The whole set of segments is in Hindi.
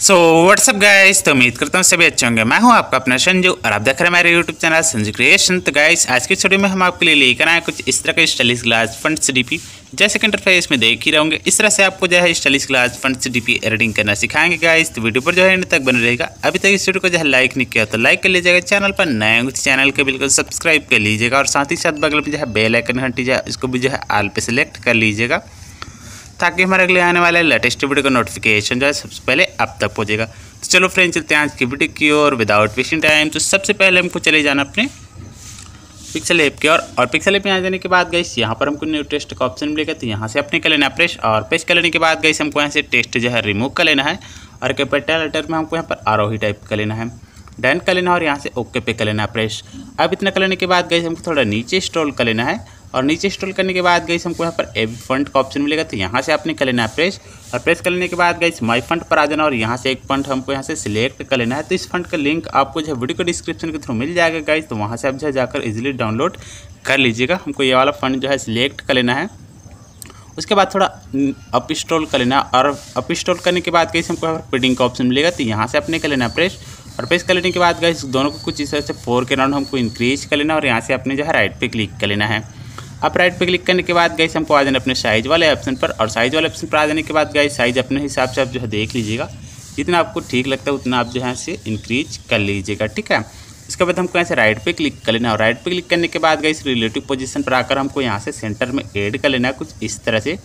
सो व्हाट्सअप गाइस तो उम्मीद करता हूँ सभी अच्छे होंगे। मैं हूँ आपका अपना संजू और आप देख रहे हैं मेरे यूट्यूब चैनल संजू क्रिएशन तो गाइस आज की वीडियो में हम आपके लिए लेकर आए कुछ इस तरह के स्टाइलिश ग्लास फंड डीपी जैसे कि इंटरफेस में देख ही रहोगे इस तरह से आपको जो है stylish glass fund DP editing करना सिखाएँगे गाइस तो वीडियो पर जो है इन तक बने रहेगा अभी तक इस वीडियो को जो है लाइक नहीं किया तो लाइक कर लीजिएगा चैनल पर। नए होंगे चैनल को बिल्कुल सब्सक्राइब कर लीजिएगा और साथ ही साथ बगल में जो है बेल आइकन घंटी जो है इसको भी जो है आल पे सेलेक्ट कर लीजिएगा। ताकि हमारे अगले आने वाले लेटेस्ट वीडियो का नोटिफिकेशन जो है, सबसे पहले आप तक पहुँचेगा। तो चलो फ्रेंड चलते हैं आज की वीडियो की ओर विदाउट वेस्टिंग टाइम तो सबसे पहले हमको चले जाना अपने पिक्सल ऐप की ओर। और पिक्सल ऐप में आ जाने के बाद गई यहाँ पर हमको न्यू टेस्ट का ऑप्शन मिलेगा। तो यहाँ से अपने कर लेना प्रेस और प्रेस कर लेने के बाद गई हमको यहाँ से टेस्ट जो है रिमूव कर लेना है। और कैपिटल लेटर में हमको यहाँ पर आरोही टाइप कर लेना है। डन कर लेना और यहाँ से ओके पे कर लेना प्रेस अब इतना कर लेने के बाद गई हमको थोड़ा नीचे स्टॉल कर लेना है। और नीचे इंस्टॉल करने के बाद गई हमको यहाँ पर एव फंड का ऑप्शन मिलेगा तो यहाँ से आपने कर लेना है प्रेस और प्रेस कर लेने के बाद गई माई फंड पर आ जाना और यहाँ से एक फंड हमको यहाँ से सिलेक्ट कर लेना है। तो इस फंड का लिंक आपको जो है वीडियो को डिस्क्रिप्शन के थ्रू मिल जाएगा गाइज़ तो वहाँ से आप जो है जाकर इजिली डाउनलोड कर लीजिएगा। हमको ये वाला फंड जो है सिलेक्ट कर लेना है। उसके बाद थोड़ा अप इंस्टॉल कर लेना और अप इंस्टॉल करने के बाद कैसे हमको यहाँ पर प्रिंटिंग का ऑप्शन मिलेगा तो यहाँ से अपने कर लेना प्रेस और प्रेस कर लेने के बाद गए दोनों को कुछ इस तरह से फोर के राउंड हमको इंक्रीज कर लेना और यहाँ से अपने जो है राइट पे क्लिक कर लेना है। अब राइट पे क्लिक करने के बाद गई हमको आ जाना अपने साइज़ वाले ऑप्शन पर। और साइज़ वाले ऑप्शन पर आ जाने के बाद गई साइज़ अपने हिसाब से आप जो है देख लीजिएगा। जितना आपको ठीक लगता है, उतना आप जो है से इंक्रीज कर लीजिएगा, ठीक है? उसके बाद हमको यहाँ से राइट पे क्लिक कर लेना और राइट पे क्लिक करने के बाद गई रिलेटिव पोजीशन पर आकर हमको यहाँ से सेंटर में ऐड कर लेना है, कुछ इस तरह से।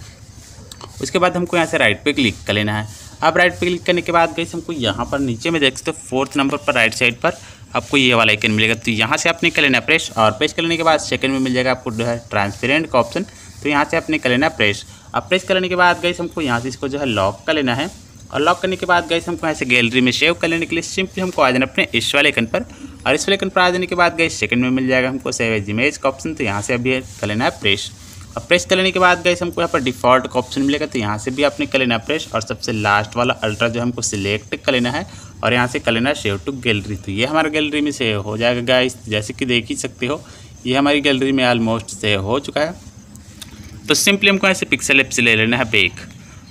उसके बाद हमको यहाँ से राइट पे क्लिक कर लेना है। अब राइट पे क्लिक करने के बाद गई हमको यहाँ पर नीचे में देख सकते हो फोर्थ नंबर पर राइट साइड पर। आपको ये वाला आइकन मिलेगा। तो यहाँ से आपने कर लेना प्रेस और प्रेस करने के बाद सेकंड में मिल जाएगा आपको जो है ट्रांसपेरेंट का ऑप्शन तो यहाँ से आपने कर लेना प्रेस अब प्रेस करने के बाद गई हमको यहाँ से इसको जो है लॉक कर लेना है। और लॉक करने के बाद गई हमको यहाँ से गैलरी में सेव कर लेने के लिए सिंपली हमको आ जाना अपने इस वाले आइकन पर। और इस वाले आइकन पर आ जाने के बाद गई सेकंड में मिल जाएगा हमको सेव एज इमेज का ऑप्शन तो यहाँ से अभी कर लेना है प्रेस अब प्रेस कर लेने के बाद गए हमको यहाँ पर डिफ़ॉल्ट का ऑप्शन मिलेगा तो यहाँ से भी आपने कर लेना प्रेस और सबसे लास्ट वाला अल्ट्रा जो हमको सिलेक्ट कर लेना है और यहाँ से कर लेना सेव टू गैलरी तो ये हमारे गैलरी में सेव हो जाएगा गाइस जैसे कि देख ही सकते हो, ये हमारी गैलरी में ऑलमोस्ट सेव हो चुका है। तो सिंपली हमको ऐसे पिक्सल एप से ले लेना है बेक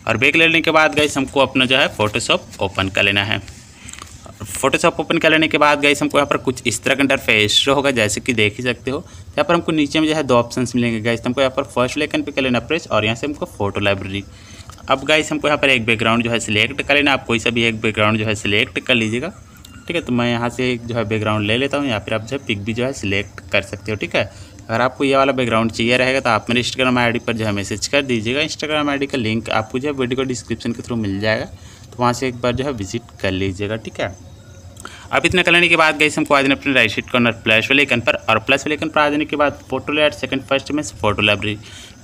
और बेक लेने के बाद गई हमको अपना जो है फोटोशॉप ओपन कर लेना है। फोटोशॉप ओपन कर लेने के बाद गई हमको यहाँ पर कुछ इस तरह का इंटरफेस होगा, जैसे कि देख ही सकते हो। यहाँ पर हमको नीचे में जो है दो ऑप्शन मिलेंगे गाइस हमको यहाँ पर फ़र्स्ट लेकन पे कर लेना प्रेस और यहाँ से हमको फ़ोटो लाइब्रेरी अब गाइस हमको यहाँ पर एक बैकग्राउंड जो है सिलेक्ट कर लेना। आप कोई सा भी एक बैकग्राउंड जो है सिलेक्ट कर लीजिएगा। ठीक है तो मैं यहाँ से जो है बैकग्राउंड ले लेता हूँ, या फिर आप जो है पिक भी जो है सिलेक्ट कर सकते हो। ठीक है, अगर आपको ये वाला बैकग्राउंड चाहिए रहेगा तो आप मेरे इंस्टाग्राम आईडी पर जो है मैसेज कर दीजिएगा। इंस्टाग्राम आईडी का लिंक आपको जो है वीडियो डिस्क्रिप्शन के थ्रू मिल जाएगा। तो वहाँ से एक बार जो है विज़िट कर लीजिएगा। ठीक है अब इतना करने के बाद गई हमको आ जाना अपने राइट कॉर्नर प्लस वाले आइकन पर, और प्लस वाले आइकन पर आ जाने के बाद फ़ोटो लेट सेकंड फ़र्स्ट में फ़ोटो लाइब्रेरी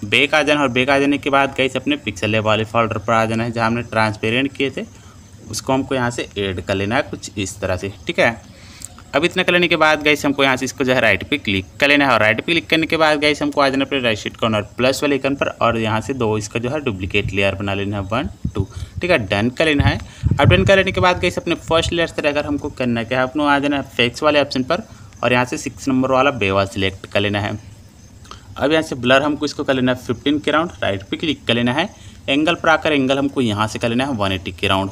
बेक आ जाना, और बेक आ जाने के बाद गई अपने पिक्सल वाले फोल्डर पर आ जाना है, जहाँ हमने ट्रांसपेरेंट किए थे, उसको हमको यहाँ से एड कर लेना है कुछ इस तरह से, ठीक है? अब इतना कर लेने के बाद गई हमको यहाँ से इसको जो है राइट पे क्लिक कर लेना है। और राइट पे क्लिक करने के बाद गई हमको आ जाना अपने राइट साइड कॉर्नर प्लस वाले आइकन पर और यहाँ से दो इसका जो है डुप्लीकेट लेयर बना लेना है। वन टू ठीक है? डन कर लेना है। अब डन कर लेने के बाद गई अपने फ़र्स्ट लेयर से रहकर हमको करना क्या है? अपने आ जाना है फेक्स वाले ऑप्शन पर और यहाँ से सिक्स नंबर वाला बेवा सिलेक्ट कर लेना है। अब यहाँ से ब्लर हमको इसको कर लेना है फिफ्टीन के राउंड राइट पे क्लिक कर लेना है। एंगल पर आकर एंगल हमको यहाँ से कर लेना है वन एट्टी के राउंड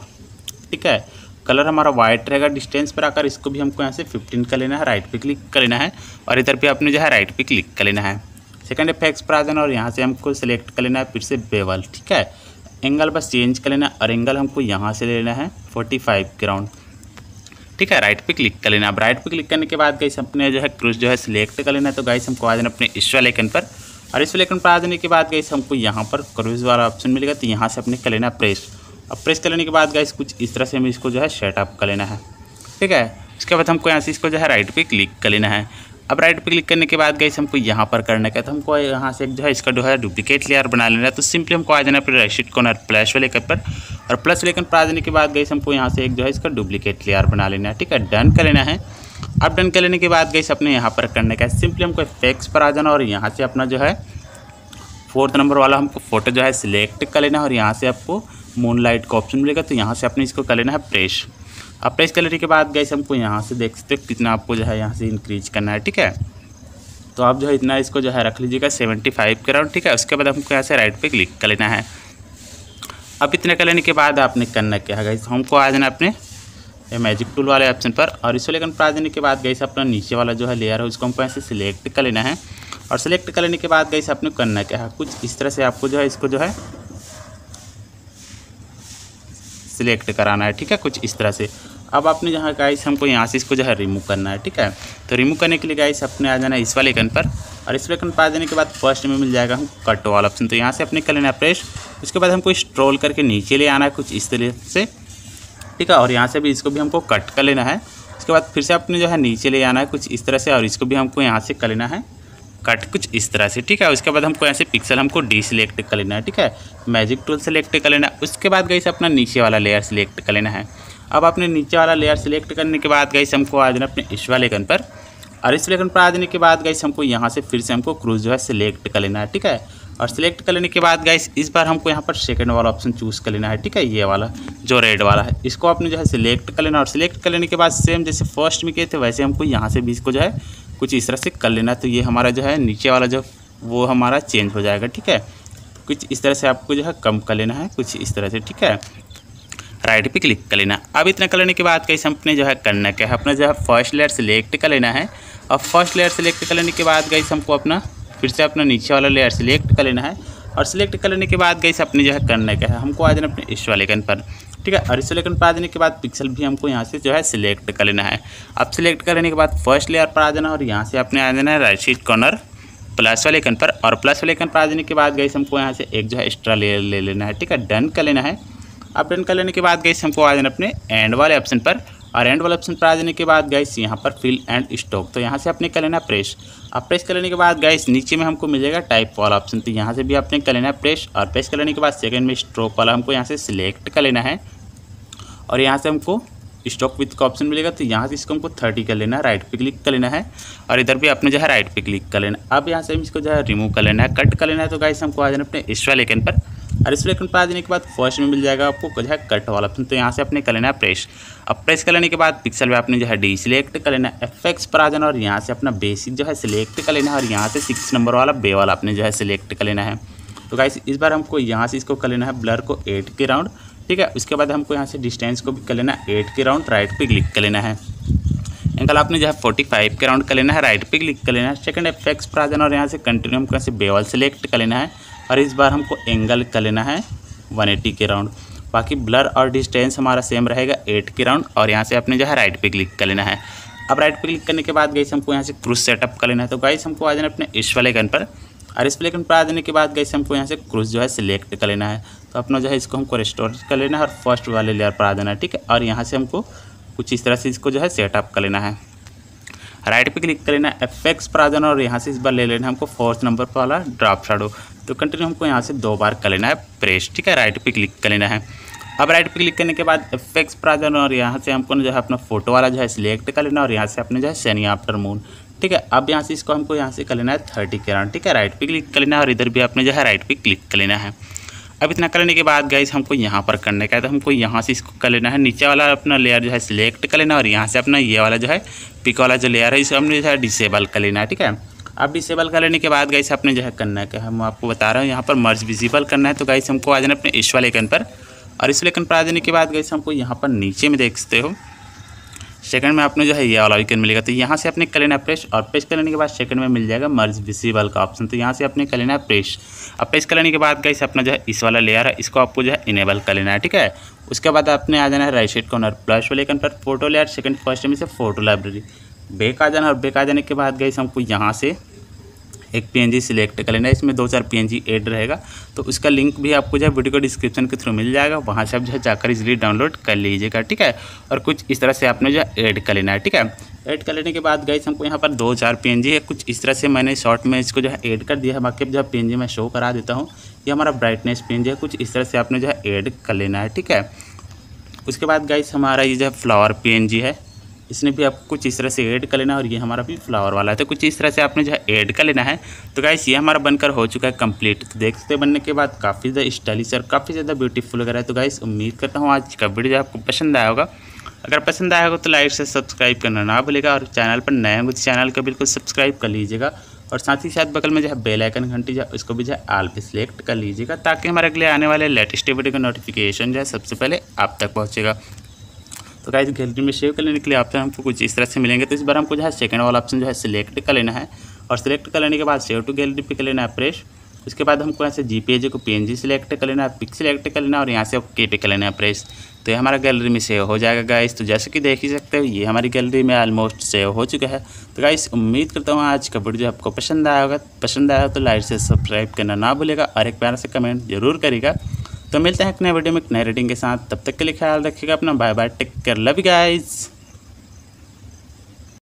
ठीक है? कलर हमारा वाइट रहेगा डिस्टेंस पर आकर इसको भी हमको यहाँ से फिफ्टीन कर लेना है राइट पे क्लिक कर लेना है और इधर पे अपने जो है राइट पे क्लिक कर लेना है। सेकंड इफेक्ट्स पर आ जाना और यहाँ से हमको सेलेक्ट कर लेना है, फिर से बेवल ठीक है? एंगल बस चेंज कर लेना और एंगल हमको यहाँ से लेना है फोर्टी फाइव के राउंड ठीक है राइट पे क्लिक कर लेना अब राइट पे क्लिक करने के बाद गई अपने जो है क्रूज जो है सिलेक्ट कर लेना है तो गाइस हमको आ जाना अपने इस वाले आइकन पर। और इस वाले आइकन पर आ जाने के बाद गई हमको यहाँ पर क्रूज वाला ऑप्शन मिलेगा तो यहाँ से अपने कर लेना प्रेस अब प्रेस कर लेने के बाद गाइस कुछ इस तरह से हमें इसको जो है सेटअप कर लेना है। ठीक है? इसके बाद हमको यहाँ से इसको जो है राइट पे क्लिक कर लेना है। अब राइट पे क्लिक करने के बाद गई हमको यहाँ पर करने का तो हमको यहाँ से जो है इसका जो है डुप्लीकेट लेयर बना लेना है। तो सिंपली हमको आ जाना फिर राइट शीट कॉर्नर प्लस वाले कट पर। और प्लस वाले कट पर आ जाने के बाद गई हमको यहाँ से एक जो है इसका डुप्लीकेट लेयर बना लेना है। ठीक है? डन कर लेना है। अब डन कर लेने के बाद गई अपने यहाँ पर करने का सिंपली हमको इफेक्ट्स पर आ जाना और यहाँ से अपना जो है फोर्थ नंबर वाला हमको फ़ोटो जो है सिलेक्ट कर लेना है और यहाँ से आपको मून लाइट का ऑप्शन मिलेगा तो यहाँ से अपने इसको कर लेना है प्रेस अब प्रेस लेने के बाद गैस हमको यहाँ से देख सकते हो कितना आपको जो है यहाँ से इंक्रीज करना है, ठीक है? तो आप जो है इतना इसको जो है रख लीजिएगा सेवेंटी फाइव के राउंड ठीक है? उसके बाद हमको यहाँ से राइट पे क्लिक कर लेना है। अब इतने कर लेने के बाद आपने करना क्या है गाइस हमको आ जाना अपने मैजिक टूल वाले ऑप्शन पर, और इसको लेकर आ जाने के बाद गई अपना नीचे वाला जो है लेयर है, उसको हमको ऐसे सिलेक्ट कर लेना है। और सिलेक्ट कर लेने के बाद गई आपने करना क्या है? कुछ इस तरह से आपको जो है इसको जो है सिलेक्ट कराना है, ठीक है? कुछ इस तरह से। अब आपने जहाँ गाइस हमको यहाँ से इसको जो है रिमूव करना है, ठीक है? तो रिमूव करने के लिए गाइस अपने आ जाना है इस वाले आइकन पर, और इस वाले आइकन पर आ जाने के बाद फ़र्स्ट में मिल जाएगा हम कट वाला ऑप्शन तो यहाँ से अपने कर लेना है प्रेस उसके बाद हमको स्ट्रोल करके नीचे ले आना है कुछ इस तरह से, ठीक है? और यहाँ से भी इसको भी हमको कट कर लेना है। उसके बाद फिर से अपने जो है नीचे ले आना है कुछ इस तरह से, और इसको भी हमको यहाँ से कर लेना है। कट कुछ इस तरह से, ठीक है? उसके बाद हमको ऐसे पिक्सल हमको डी सिलेक्ट कर लेना है, ठीक है? मैजिक टूल सेलेक्ट कर लेना है। उसके बाद गई अपना नीचे वाला लेयर सिलेक्ट कर लेना है। अब अपने नीचे वाला लेयर सिलेक्ट करने के बाद गई हमको आ जाना अपने इस वाले कन पर। और इस लेकन पर आ जाने के बाद गई हमको यहाँ से फिर से हमको क्रूज जो है सिलेक्ट कर लेना है, ठीक है? और सिलेक्ट कर लेने के बाद गाइस इस बार हमको यहाँ पर सेकंड वाला ऑप्शन चूज़ कर लेना है, ठीक है? ये वाला, जो रेड वाला है। इसको आपने जो है सिलेक्ट कर लेना और सिलेक्ट कर लेने के बाद सेम जैसे फ़र्स्ट में किए थे, वैसे हमको यहाँ से भी इसको जो है कुछ इस तरह से कर लेना। तो ये हमारा जो है, नीचे वाला जो, वो हमारा चेंज हो जाएगा, ठीक है? कुछ इस तरह से आपको जो है, कम कर लेना है, कुछ इस तरह से, ठीक है? राइट पे क्लिक कर लेना। अब इतना कर लेने के बाद कैसे अपने जो है, करना क्या है? अपना जो है फ़र्स्ट लेयर सेलेक्ट कर लेना है। और फ़र्स्ट लेयर सेलेक्ट कर लेने के बाद गई हमको अपना, फिर से अपना नीचे वाला लेयर सेलेक्ट कर लेना है। और सिलेक्ट कर लेने के बाद गई अपने जो है, करना क्या है? हमको आ जाना अपने इस वाले कन पर। ठीक है, और कन पर आ जाने के बाद पिक्सल भी हमको यहाँ से जो है सिलेक्ट कर लेना है। अब सिलेक्ट करने के बाद फ़र्स्ट लेयर पर आ जाना और यहाँ से अपने आ जाना है राइट साइड कॉर्नर प्लस वाले कन पर, और प्लस वाले कन पर आ जाने के बाद गई हमको यहाँ से एक जो है एक्स्ट्रा लेयर ले लेना है, ठीक है डन कर लेना है। अब डन कर लेने के बाद गई हमको आ जाना अपने एंड वाले ऑप्शन पर, और एंड वाले ऑप्शन पर आ जाने के बाद गाइस यहाँ पर फिल एंड स्टॉक तो यहाँ से आपने कर लेना प्रेस अब प्रेस कर लेने के बाद गाइस नीचे में हमको मिलेगा टाइप वाला ऑप्शन तो यहाँ से भी आपने कर लेना प्रेस और प्रेस कर लेने के बाद सेकंड में स्ट्रोक वाला हमको यहाँ से सिलेक्ट कर लेना है। और यहाँ से हमको स्टॉक विथ का ऑप्शन मिलेगा तो यहाँ से इसको हमको थर्टी कर लेना है राइट पे क्लिक कर लेना है और इधर भी आपने जो है राइट पे क्लिक कर लेना अब यहाँ से हम इसको जो है रिमूव कर लेना है कट कर लेना है तो गाइस हमको आ जाना अपने इस वाले पर और इस लेकिन पर आ जाने के बाद फ़र्स्ट में मिल जाएगा आपको जो है कट वाला ऑप्शन तो यहाँ से अपने कर लेना है प्रेस अब प्रेस कर लेने के बाद पिक्सल में आपने जो है डी सिलेक्ट कर लेना है एफएक्स पर आ जाना और यहाँ से अपना बेसिक जो है सिलेक्ट कर लेना है और यहाँ से सिक्स नंबर वाला बे वाला आपने जो है सिलेक्ट कर लेना है तो गाइस इस बार हमको यहाँ से इसको कर लेना है ब्लर को एट के राउंड ठीक है, उसके बाद हमको यहाँ से डिस्टेंस को भी कर लेना है। एट के राउंड राइट पे क्लिक कर लेना है। एंगल आपने जो है फोर्टी फाइव के राउंड कर लेना है राइट पे क्लिक कर लेना है। सेकंड एफेक्स पर आ जाना और यहाँ से कंटिन्यू हमको यहाँ से बेवल सेलेक्ट कर लेना है। और इस बार हमको एंगल कर लेना है 180 के राउंड बाकी ब्लर और डिस्टेंस हमारा सेम रहेगा एट के राउंड और यहाँ से आपने जो है राइट पे क्लिक कर लेना है। अब राइट पे क्लिक करने के बाद गई हमको यहाँ से क्रूज सेटअप कर लेना है। तो गाइस हमको आ जाना अपने इस वाले गन पर। और इस पर आ जाने के बाद गई हमको यहाँ से क्रूज जो है सिलेक्ट कर लेना है। तो अपना जो है इसको हमको रिस्टोर कर लेना है और फ़र्स्ट वाले लेयर पर आ जाना है, ठीक है? और यहाँ से हमको कुछ इस तरह से इसको जो है सेटअप कर लेना है। राइट पे क्लिक कर लेना है एफेक्स पर आ जाना और यहाँ से इस बार ले लेना हमको फोर्थ नंबर पर वाला ड्रॉप शाडो तो कंटिन्यू हमको यहाँ से दो बार कर लेना है प्रेस ठीक है? राइट पे क्लिक कर लेना है। अब राइट पे क्लिक करने के बाद एफेक्स पर आ जाना और यहाँ से हमको जो है अपना फ़ोटो वाला जो है सिलेक्ट कर लेना और यहाँ से अपने जो है सनी आफ्टर मून ठीक है, अब यहाँ से इसको हमको यहाँ से कर लेना है थर्टी के राउंड ठीक है राइट पे क्लिक कर लेना है और इधर भी आपने जो है राइट पे क्लिक कर लेना है। अब इतना करने के बाद गाइस हमको यहाँ पर करने का है तो हमको यहाँ से इसको कर लेना है, नीचे वाला अपना लेयर जो है सिलेक्ट कर लेना और यहाँ से अपना ये वाला जो है पिक वाला जो लेयर है, इसे हमने जो है डिसेबल कर लेना है, ठीक है। अब डिसेबल कर लेने के बाद गाइस आपने जो है करना है, हम आपको बता रहे हैं, यहाँ पर मर्ज विजिबल करना है तो गाइस हमको आ जाना अपने इस वाले पर। और इस वाले पर आ जाने के बाद गाइस हमको यहाँ पर नीचे में देख सकते हो सेकंड में आपने जो है ये वाला आइकन मिलेगा तो यहाँ से अपने कर लेना प्रेस और प्रेस कर लेने के बाद सेकंड में मिल जाएगा मर्ज विजिबल का ऑप्शन तो यहाँ से अपने कर लेना प्रेस अब प्रेस कर लेने के बाद गाइस अपना जो है इस वाला लेयर है, इसको आपको जो है इनेबल कर लेना है, ठीक है? उसके बाद आपने आ जाना है राइट साइड कॉर्नर प्लस वाले आइकन पर फ़ोटो लेयर सेकंड फ़र्स्ट में से फ़ोटो लाइब्रेरी बेक आ जाना और बेक आ जाने के बाद गई हमको यहाँ से एक पीएनजी सिलेक्ट कर लेना, इसमें दो चार पीएनजी ऐड रहेगा। तो उसका लिंक भी आपको जो है वीडियो को डिस्क्रिप्शन के थ्रू मिल जाएगा, वहाँ से आप जो है जाकर इजिली डाउनलोड कर लीजिएगा, ठीक है? और कुछ इस तरह से आपने जो है ऐड कर लेना है, ठीक है? ऐड कर लेने के बाद गई हमको यहाँ पर दो चार पी है, कुछ इस तरह से मैंने शॉर्ट में इसको जो है ऐड कर दिया है, बाकी जो है पी मैं शो करा देता हूँ। ये हमारा ब्राइटनेस पी है, कुछ इस तरह से आपने जो है ऐड कर लेना है, ठीक है? उसके बाद गाइस हमारा ये जो है फ्लावर पी है इसने भी आपको कुछ इस तरह से ऐड कर लेना है और ये हमारा भी फ्लावर वाला है। तो कुछ इस तरह से आपने जो है ऐड कर लेना है। तो गाइस ये हमारा बनकर हो चुका है कंप्लीट तो देखते बनने के बाद काफ़ी ज़्यादा स्टाइलिश और काफ़ी ज़्यादा ब्यूटीफुल वगैरह है। तो गाइस उम्मीद करता हूँ आज का वीडियो आपको पसंद आया होगा। अगर पसंद आया होगा तो लाइक से सब्सक्राइब करना ना भूलेगा और चैनल पर नए होंगे तो चैनल को बिल्कुल सब्सक्राइब कर लीजिएगा। और साथ ही साथ बगल में जो है बेल आइकन घंटी जो है, उसको भी जो है आल पे सिलेक्ट कर लीजिएगा ताकि हमारे अगले आने वाले लेटेस्ट वीडियो का नोटिफिकेशन जो है सबसे पहले आप तक पहुँचेगा। तो गाइज़ गैलरी में सेव करने के लिए ऑप्शन हमको कुछ इस तरह से मिलेंगे। तो इस बार हमको जो है सेकंड वाला ऑप्शन जो है सिलेक्ट कर लेना है। और सिलेक्ट कर लेने के बाद सेव टू गैलरी पे कर लेना है प्रेस उसके बाद हमको यहाँ से जी पी को पी एन जी सिलेक्ट कर लेना है पिक सिलेक्ट कर लेना और यहाँ से ओके पे कर लेना है प्रेस तो ये हमारा गैलरी में सेव हो जाएगा गाइस तो जैसे कि देख ही सकते हो, ये हमारी गैलरी में ऑलमोस्ट सेव हो चुका है। तो गाइस उम्मीद करता हूँ आज का वीडियो आपको पसंद आया होगा। पसंद आया हो तो लाइक से सब्सक्राइब करना ना भूलेगा और एक प्यार से कमेंट ज़रूर करेगा तो मिलते हैं एक नए वीडियो में एक नए रेडिंग के साथ। तब तक के लिए ख्याल रखिएगा, अपना bye bye take care, love guys